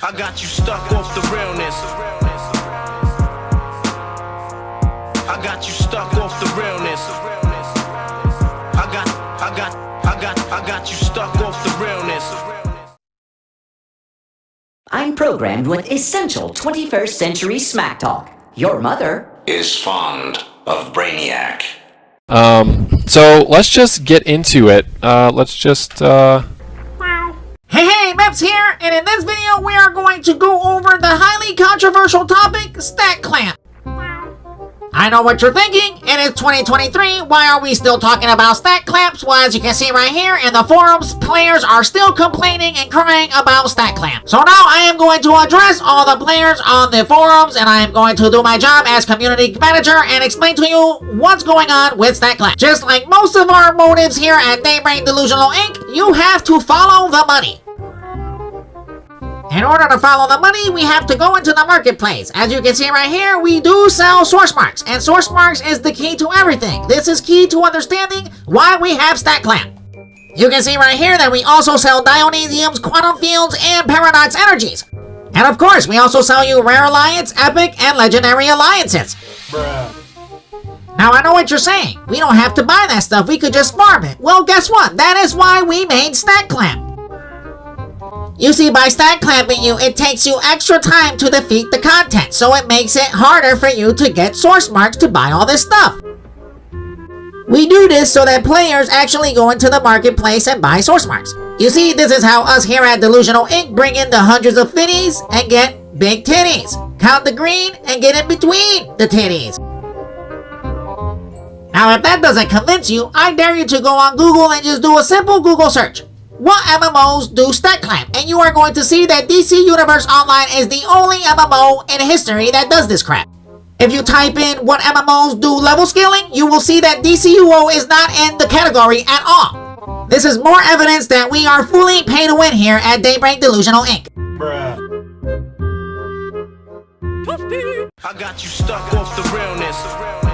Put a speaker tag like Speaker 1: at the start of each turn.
Speaker 1: I got you stuck off the realness. I got you stuck off the realness. I got, I got, I got, I got you stuck off the realness.
Speaker 2: I'm programmed with essential 21st century smack talk. Your mother
Speaker 3: is fond of Brainiac.
Speaker 4: Um, so let's just get into it. Uh, let's just, uh,
Speaker 5: Hey, here, and in this video we are going to go over the highly controversial topic, Stat Clamp. I know what you're thinking, and it is 2023, why are we still talking about stat clamps? Well, as you can see right here in the forums, players are still complaining and crying about stat clamp. So now I am going to address all the players on the forums, and I am going to do my job as community manager and explain to you what's going on with stat clamp. Just like most of our motives here at Daybreak Delusional Inc., you have to follow the money. In order to follow the money, we have to go into the marketplace. As you can see right here, we do sell source marks, and source marks is the key to everything. This is key to understanding why we have Stat Clamp. You can see right here that we also sell Dionysiums, Quantum Fields, and Paradox Energies. And of course, we also sell you Rare Alliance, Epic, and Legendary Alliances. Now I know what you're saying. We don't have to buy that stuff, we could just farm it. Well, guess what? That is why we made Stat Clamp. You see, by stat clamping you, it takes you extra time to defeat the content, so it makes it harder for you to get source marks to buy all this stuff. We do this so that players actually go into the marketplace and buy source marks. You see, this is how us here at Delusional Inc. bring in the hundreds of fitties and get big titties. Count the green and get in between the titties. Now, if that doesn't convince you, I dare you to go on Google and just do a simple Google search what MMOs do stat clamp, and you are going to see that DC Universe Online is the only MMO in history that does this crap. If you type in what MMOs do level scaling, you will see that DCUO is not in the category at all. This is more evidence that we are fully pay to win here at Daybreak Delusional Inc.
Speaker 1: Realness. I got you stuck off the realness.